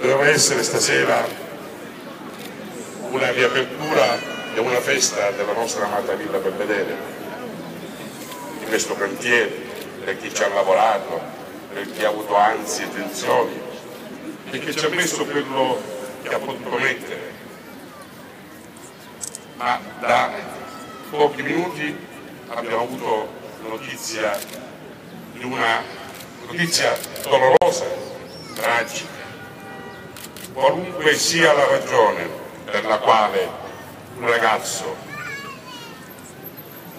doveva essere stasera una riapertura e una festa della nostra amata Villa Belvedere, di questo cantiere, per chi ci ha lavorato, per chi ha avuto ansie e tensioni e che ci ha messo quello che ha potuto mettere. Ma da pochi minuti abbiamo avuto notizia di una notizia dolorosa, tragica. Qualunque sia la ragione per la quale un ragazzo,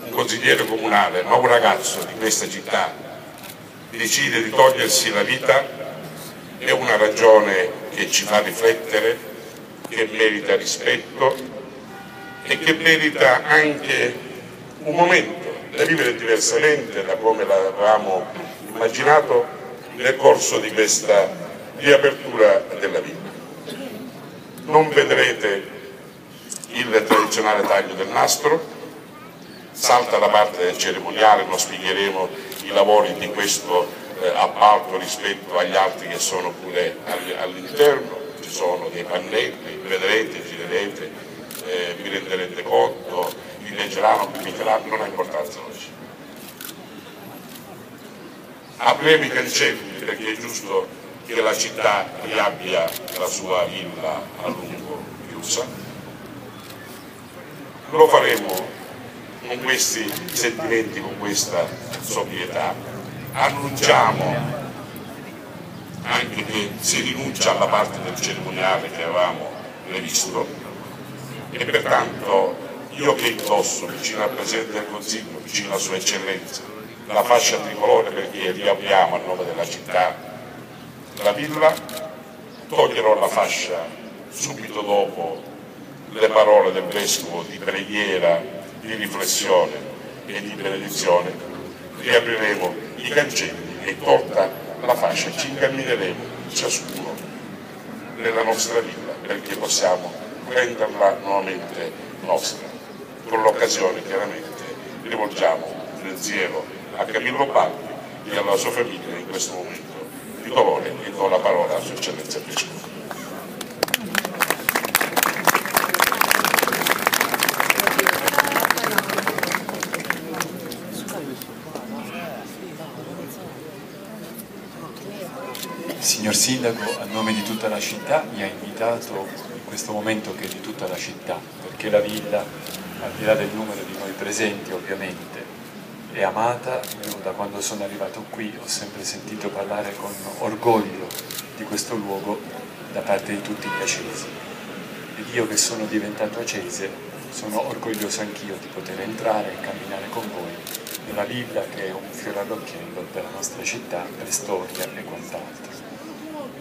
un consigliere comunale, ma un ragazzo di questa città decide di togliersi la vita, è una ragione che ci fa riflettere, che merita rispetto e che merita anche un momento da vivere diversamente da come l'avevamo immaginato nel corso di questa riapertura della vita. Non vedrete il tradizionale taglio del nastro, salta la parte del cerimoniale, non spiegheremo i lavori di questo eh, appalto rispetto agli altri che sono pure all'interno, ci sono dei pannelli, vedrete, girerete, eh, vi renderete conto, vi leggeranno, vi inviteranno, non ha importanza oggi. Apriamo i cancelli perché è giusto che la città riabbia la sua villa a lungo chiusa. Lo faremo con questi sentimenti, con questa sobrietà. Annunciamo anche che si rinuncia alla parte del cerimoniale che avevamo previsto e pertanto io che indosso vicino al Presidente del Consiglio, vicino alla Sua Eccellenza, la fascia tricolore perché riapriamo a nome della città la villa, toglierò la fascia subito dopo le parole del Vescovo di preghiera, di riflessione e di benedizione, riapriremo i cancelli e tolta la fascia ci incammineremo ciascuno nella nostra villa perché possiamo renderla nuovamente nostra. Con l'occasione chiaramente rivolgiamo un pensiero a Camillo Baldi e alla sua famiglia in questo momento di dolore e do la parola a Sua Eccellenza Vescovo. Signor Sindaco, a nome di tutta la città mi ha invitato in questo momento che è di tutta la città, perché la villa al di là del numero di noi presenti ovviamente, è amata, io da quando sono arrivato qui ho sempre sentito parlare con orgoglio di questo luogo da parte di tutti gli acesi. Ed io che sono diventato acese sono orgoglioso anch'io di poter entrare e camminare con voi nella villa che è un fiore all'occhiello della nostra città per storia e quant'altro.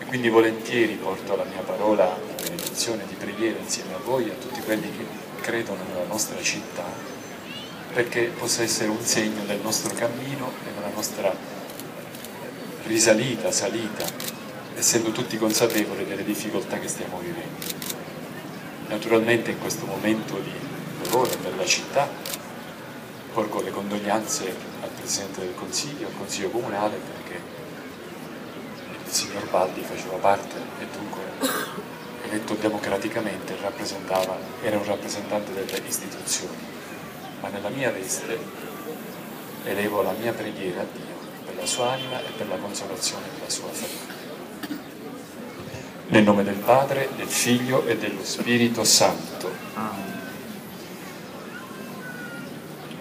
E quindi volentieri porto la mia parola di benedizione, di preghiera insieme a voi e a tutti quelli che credono nella nostra città, perché possa essere un segno del nostro cammino e della nostra risalita, salita, essendo tutti consapevoli delle difficoltà che stiamo vivendo. Naturalmente in questo momento di dolore per la città porgo le condoglianze al Presidente del Consiglio, al Consiglio Comunale, perché il signor Baldi faceva parte e dunque eletto democraticamente era un rappresentante delle istituzioni, ma nella mia veste elevo la mia preghiera a Dio per la sua anima e per la consolazione della sua famiglia. Nel nome del Padre, del Figlio e dello Spirito Santo. Amen.